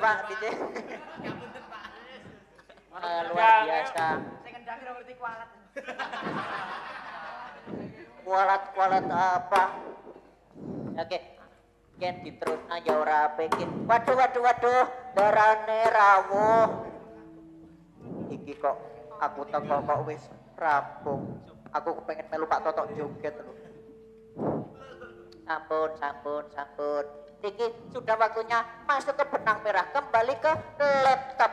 Izin ke Pak. Ah, luar biasa. Kualat-kualat apa? Oke. Yen diterus aja ora pengen. Waduh, waduh, waduh. Darane rawuh. Iki kok aku teko kok wis rampung. Aku kepengen melu Pak Totok joget lho. Sampun, sampun, sampun. Niki sudah waktunya masuk ke benang merah, kembali ke laptop.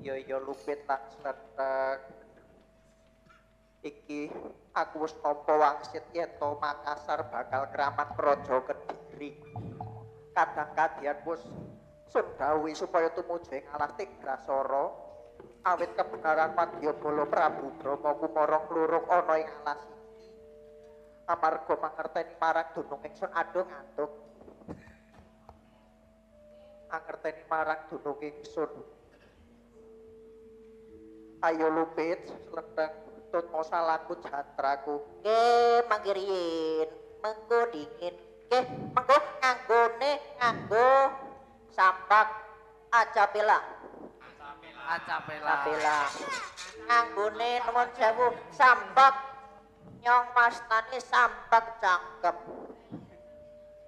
Yo yo lupit tak. Iki aku wis tampa wangsit yen to Makassar bakal keramat Praja Kediri. Kadang kadian wis sun dawuhi supaya tumuju ing alah Tigrasara awit kebenaran Wadyabala Prabu Brahma Kumara kluruk ana ing alas. Amarga mangerteni marang dunung ingsun adoh ngantuk. Angerteni marang dunung ingsun. Ayo lupit, selendang tut mosalaku jantraku. Ke mangkiriin, mengko dingin. Ke mengko nganggone nganggo sampak acapela. Acapela. Acapela. Nganggone nuwun sewu sampak nyong mastani sampak cangkem.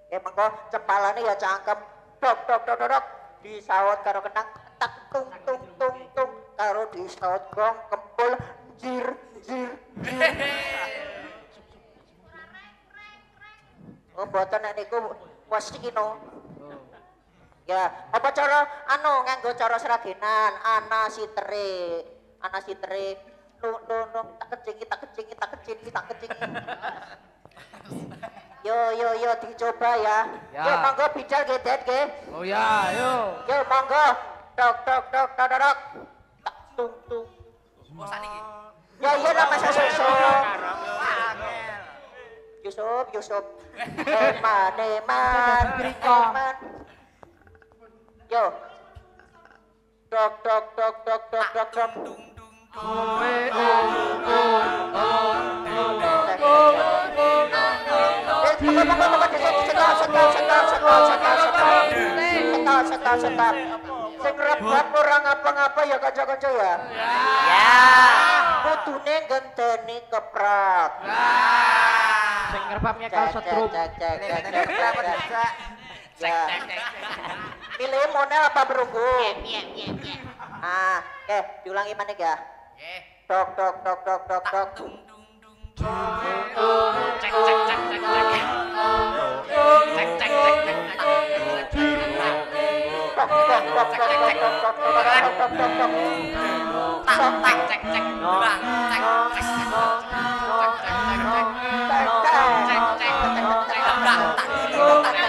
Ke mengko cepalane ya cangkem. Dok dok dok dok. dok. Karo kenang tak tung tung tung tung karo disaut gong kempul jir jir jir. Oh, boten nek niku wis iki no. Ya, apa cara anu nganggo cara seragenan, ana sitere, ana sitere, nu tak kecingi tak kecingi tak kecingi tak kecingi. Yo yo yo dicoba ya. Ya. Yo monggo bidal ge Det ge. Oh ya, ayo. Yo monggo. Dok dok dok dok dok. dok. Tak tung tung. Oh, sakniki. Ya iya lah Mas Yusuf. Yusuf, Yusuf. Eman, eman, eman. Yo. Dok, dok, dok, dok, dok, dok, dok. Setap, setap, Sing rap-rap ya kanca-kanca ya. Ya. Kudune genteni keprat. Sing ngerpapnya kalau setrum. Ya. Milih model apa berunggu? Ah, oke, diulangi manik ya. Trọc trọc trọc trọc trọc trọc Thank you.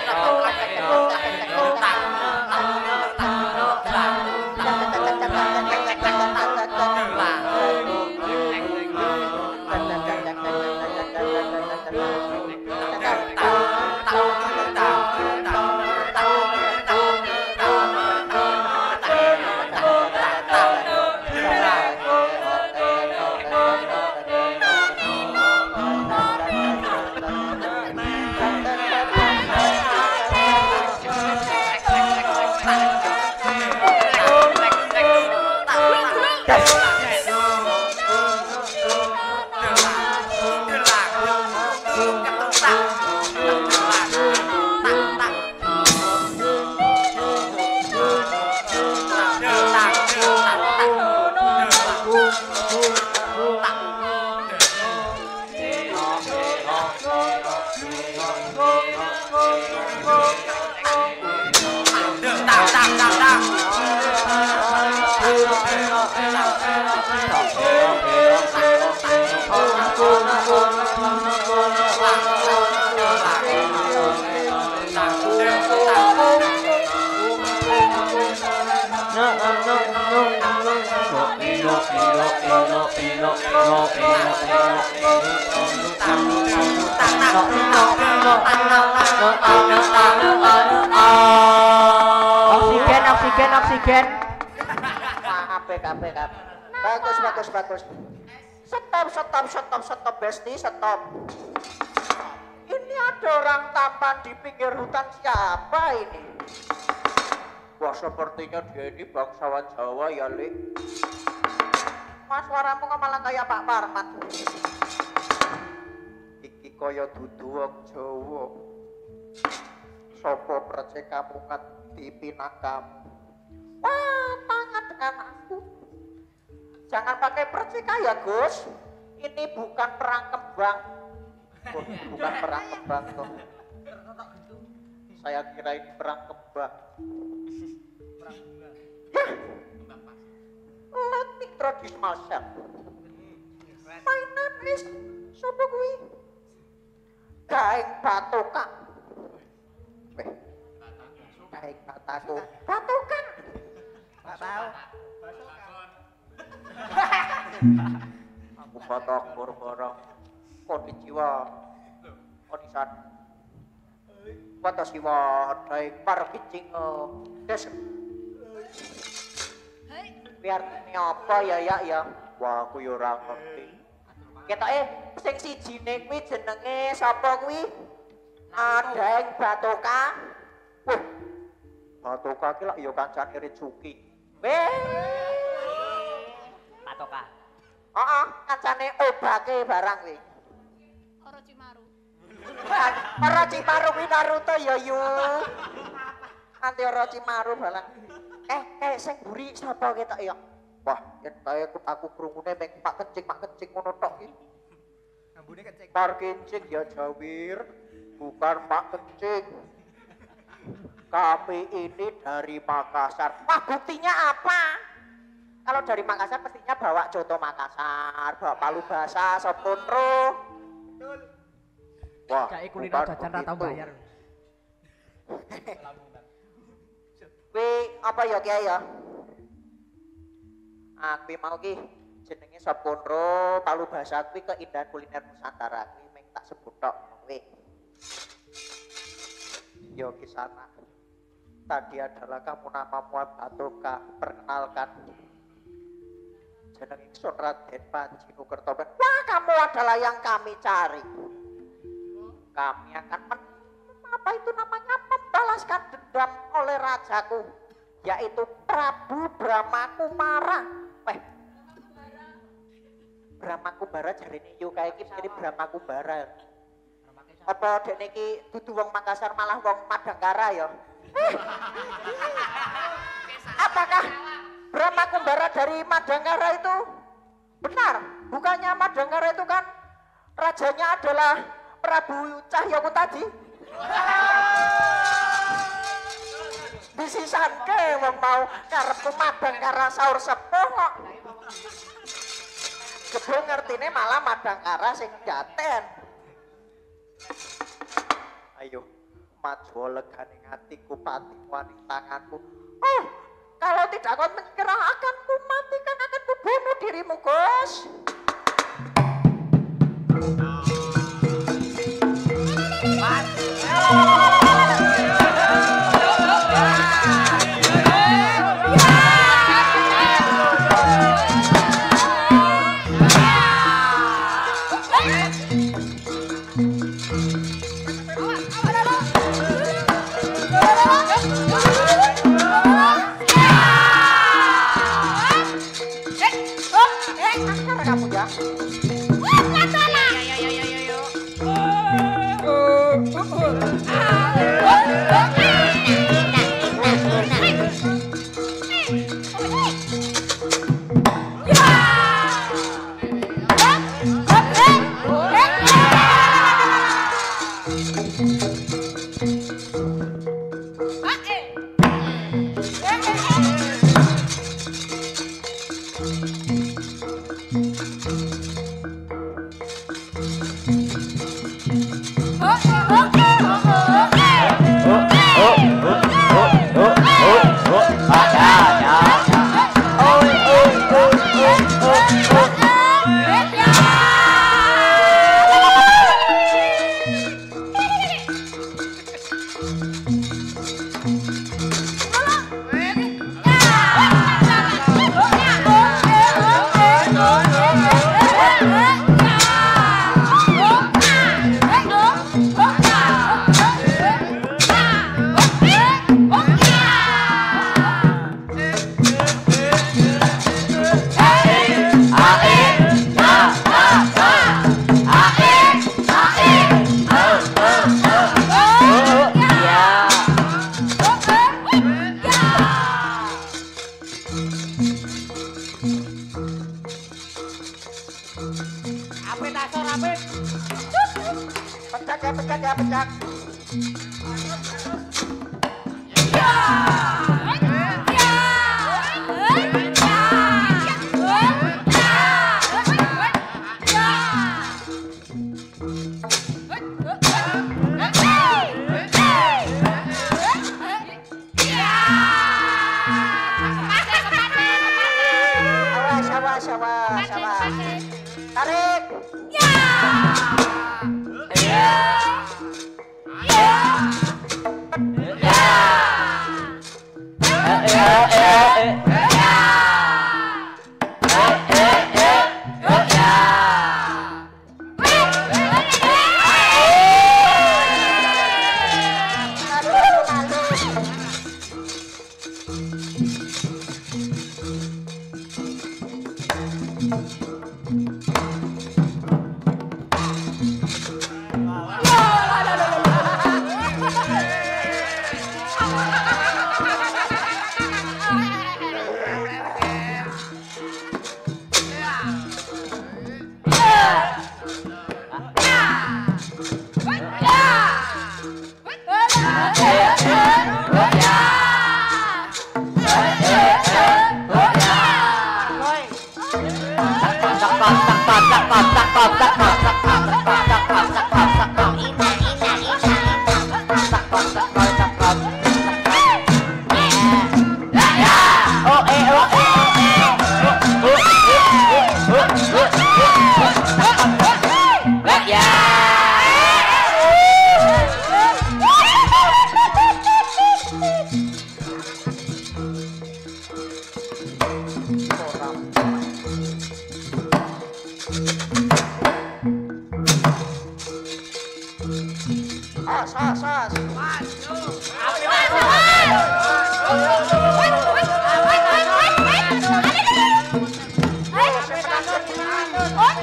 Tạm, tạm, tạm, tạm. Oksigen, oksigen, oksigen. Apik, apik, apik. Bagus, bagus, bagus. Stop, stop, stop, stop, Besti, stop. Ini ada orang tampan di pinggir hutan siapa ini? Wah, sepertinya dia ini bangsawan Jawa ya, Lik. Mas, suaramu kok malah kayak Pak Parmat. Iki kaya dudu wong Jawa. Sopo percaya kamu ngerti pinakamu? Wah, tangan dengan aku. Jangan pakai percika ya, Gus. Ini bukan perang kembang. Bu- Bukan perang kembang tuh. Saya kirain perang kembang. Ya. Let me introduce myself. My name is Sopo kuwi? Gaeng Batoka. Weh. Gaeng Bataku. Batoka. Enggak tahu. Aku batok borong konnichiwa. Konisan. Watashi wa daeng parkicing desu. Biar ini apa ya ya ya. Wah, aku yo ora ngerti. Ketoke sing sijine kuwi jenenge sapa kuwi? Adeng Batoka. Wah. Batoka ki lak yo kancane Ritsuki. Weh. Patoka. Heeh, kancane obake barang kuwi. Orochimaru. Orochimaru kuwi Naruto ya yu. Nanti Orochimaru balang. Eh, kayak sing buri sapa ketok ya? Wah, yen kae aku, aku krungune meng Pak Kencing, Pak Kencing ngono tok iki. Ngambune kecek. Pak Kencing ya Jawir, bukan Pak Kencing. Kami ini dari Makassar. Wah, buktinya apa? Kalau dari Makassar pastinya bawa Joto Makassar, bawa palu basah, sop konro. Wah, Kayak kuliner bukan jajan rata begitu. bayar. Kuwi apa ya Kiai ya? Ah, kuwi mau ki jenenge sop konro, palu basah kuwi keindahan kuliner Nusantara kuwi meng tak sebut tok kuwi. Yo ki sana. Tadi adalah kamu namamu Batoka, perkenalkan. Jeneng ingsun Raden Panji Nukertoben. Wah, kamu adalah yang kami cari. Kami akan men apa itu namanya membalaskan dendam oleh rajaku yaitu Prabu Brahma Kumara. Weh. Brahma Kumara ini yo kayak iki ini Brahma Kumara. Apa dek niki dudu wong Makassar malah wong Madangkara ya? Apakah Brahma Kumbara dari Madangkara itu benar? Bukannya Madangkara itu kan rajanya adalah Prabu Cahyoku tadi? Disisanke wong mau karepku Madangkara saur sepuh kok. Jebul ngertine malah Madangkara sing daten. Ayo, maju legane hatiku patimu aning tanganku. Oh, kalau tidak kau menyerah akan ku matikan akan ku bunuh dirimu, Gus. 哎 走 Mm-hmm.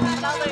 被大家问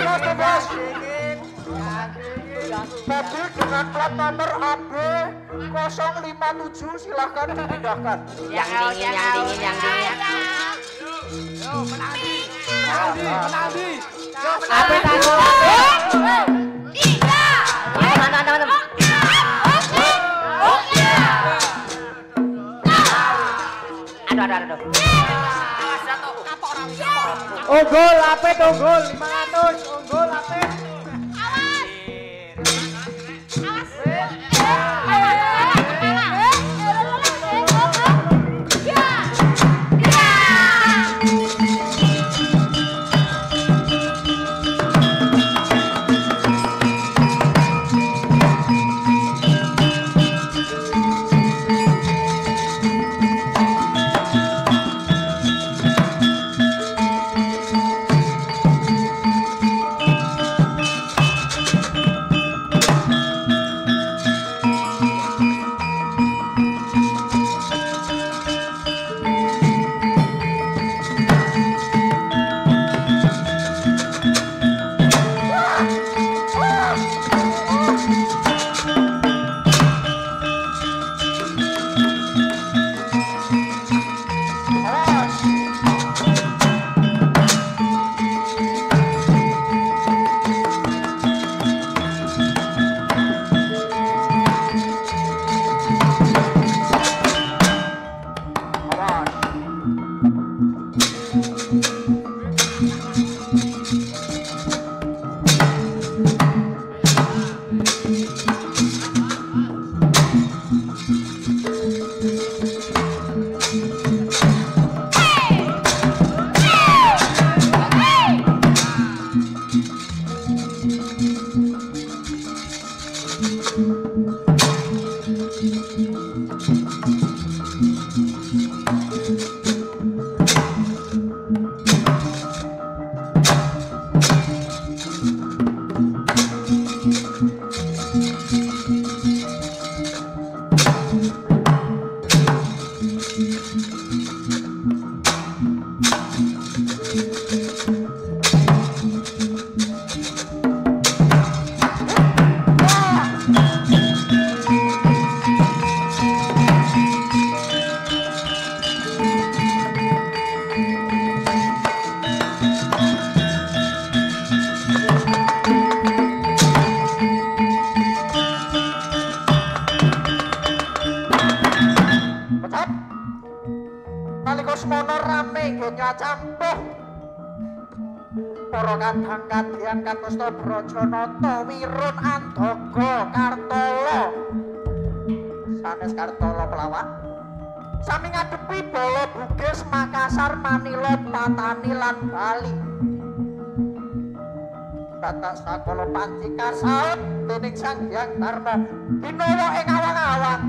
bos, tuh, bos. Mobil dengan plat nomor AB 057 silahkan dipindahkan. Yang dingin, yang dingin, yang dingin. Asor apit. Mana, mana, mana. Aduh, aduh, aduh. Unggul apit unggul 500 unggul apit. Para kadang kadhian katosta Brajanata Wirun Andaga Kartala. Sanes Kartala pelawan. Sami ngadepi Bala Bugis Makassar Manila Patani lan Bali. Batak sakala panci kasaut dening Sang Hyang Darma binawa ing awang-awang.